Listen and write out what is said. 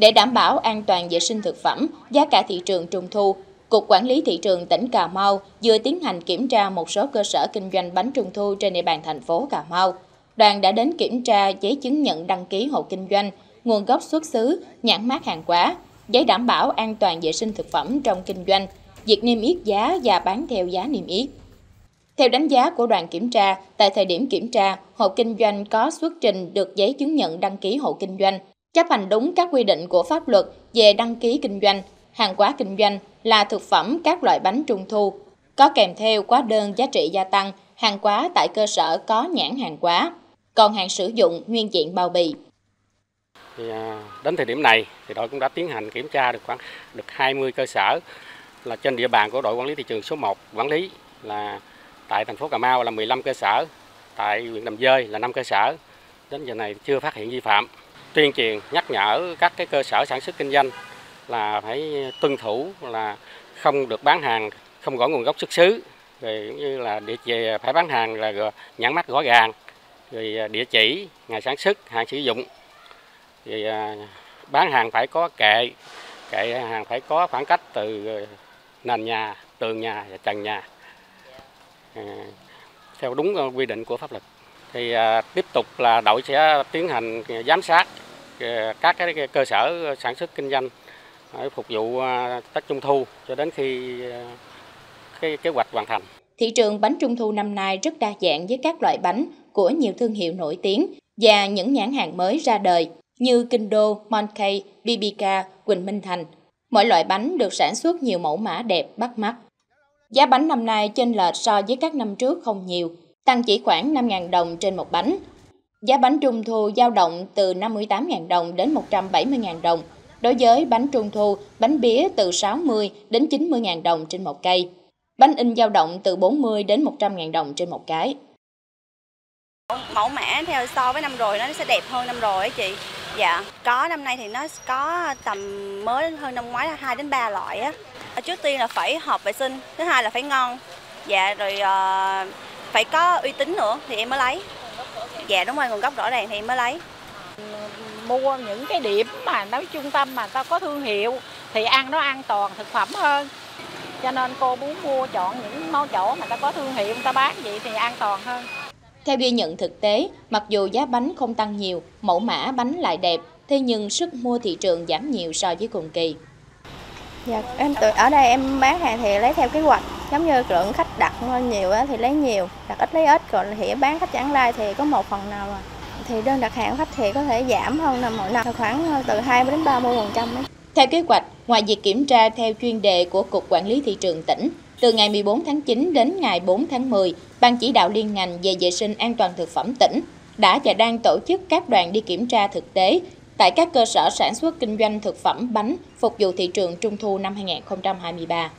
Để đảm bảo an toàn vệ sinh thực phẩm, giá cả thị trường trung thu, Cục Quản lý Thị trường tỉnh Cà Mau vừa tiến hành kiểm tra một số cơ sở kinh doanh bánh trung thu trên địa bàn thành phố Cà Mau. Đoàn đã đến kiểm tra giấy chứng nhận đăng ký hộ kinh doanh, nguồn gốc xuất xứ, nhãn mát hàng hóa, giấy đảm bảo an toàn vệ sinh thực phẩm trong kinh doanh, việc niêm yết giá và bán theo giá niêm yết. Theo đánh giá của đoàn kiểm tra, tại thời điểm kiểm tra, hộ kinh doanh có xuất trình được giấy chứng nhận đăng ký hộ kinh doanh, chấp hành đúng các quy định của pháp luật về đăng ký kinh doanh, hàng hóa kinh doanh là thực phẩm các loại bánh trung thu, có kèm theo hóa đơn giá trị gia tăng, hàng hóa tại cơ sở có nhãn hàng hóa, còn hàng sử dụng nguyên diện bao bì. Thì, à, đến thời điểm này thì đội cũng đã tiến hành kiểm tra được khoảng được 20 cơ sở là trên địa bàn của đội quản lý thị trường số 1 quản lý là tại thành phố Cà Mau là 15 cơ sở, tại huyện Đầm Dơi là 5 cơ sở. Đến giờ này chưa phát hiện vi phạm. Tuyên truyền, nhắc nhở các cái cơ sở sản xuất kinh doanh là phải tuân thủ là không được bán hàng, không rõ nguồn gốc xuất xứ. Rồi cũng như là địa chỉ, phải bán hàng là nhãn mát rõ ràng rồi à, địa chỉ, ngày sản xuất hàng sử dụng. Thì à, bán hàng phải có kệ kệ hàng phải có khoảng cách từ à, nền nhà, tường nhà và trần nhà. Theo đúng quy định của pháp luật. Thì tiếp tục là đội sẽ tiến hành giám sát các cái cơ sở sản xuất kinh doanh để phục vụ à, Tết Trung Thu cho đến khi à, cái kế hoạch hoàn thành. Thị trường bánh trung thu năm nay rất đa dạng với các loại bánh của nhiều thương hiệu nổi tiếng và những nhãn hàng mới ra đời như Kinh Đô, Monkey, BBK, Quỳnh Minh Thành. Mỗi loại bánh được sản xuất nhiều mẫu mã đẹp bắt mắt. Giá bánh năm nay chênh lệch so với các năm trước không nhiều, tăng chỉ khoảng 5.000 đồng trên một bánh. Giá bánh trung thu dao động từ 58.000 đồng đến 170.000 đồng. Đối với bánh trung thu, bánh bía từ 60 đến 90.000 đồng trên một cây. Bánh in dao động từ 40 đến 100.000 đồng trên một cái. Mẫu mã theo so với năm rồi nó sẽ đẹp hơn năm rồi ấy chị. Dạ, có năm nay thì nó có tầm mới hơn năm ngoái là 2 đến 3 loại á. Ờ, trước tiên là phải hợp vệ sinh, thứ hai là phải ngon. Dạ rồi uh, phải có uy tín nữa thì em mới lấy. Dạ đúng rồi, nguồn gốc rõ ràng thì mới lấy. Mua những cái điểm mà nói trung tâm mà ta có thương hiệu thì ăn nó an toàn thực phẩm hơn cho nên cô muốn mua chọn những món chỗ mà ta có thương hiệu người ta bán vậy thì an toàn hơn theo ghi nhận thực tế, mặc dù giá bánh không tăng nhiều, mẫu mã bánh lại đẹp, thế nhưng sức mua thị trường giảm nhiều so với cùng kỳ. Dạ, em tự ở đây em bán hàng thì lấy theo kế hoạch, giống như lượng khách đặt nhiều thì lấy nhiều, đặt ít lấy ít, còn thì bán khách chẳng lai thì có một phần nào mà thì đơn đặt hàng khách thì có thể giảm hơn năm mỗi năm khoảng ờ, từ 20 đến 30 phần trăm. Theo kế hoạch, ngoài việc kiểm tra theo chuyên đề của Cục Quản lý Thị trường tỉnh, từ ngày 14 tháng 9 đến ngày 4 tháng 10, Ban chỉ đạo liên ngành về vệ sinh an toàn thực phẩm tỉnh đã và đang tổ chức các đoàn đi kiểm tra thực tế tại các cơ sở sản xuất kinh doanh thực phẩm bánh phục vụ thị trường Trung thu năm 2023.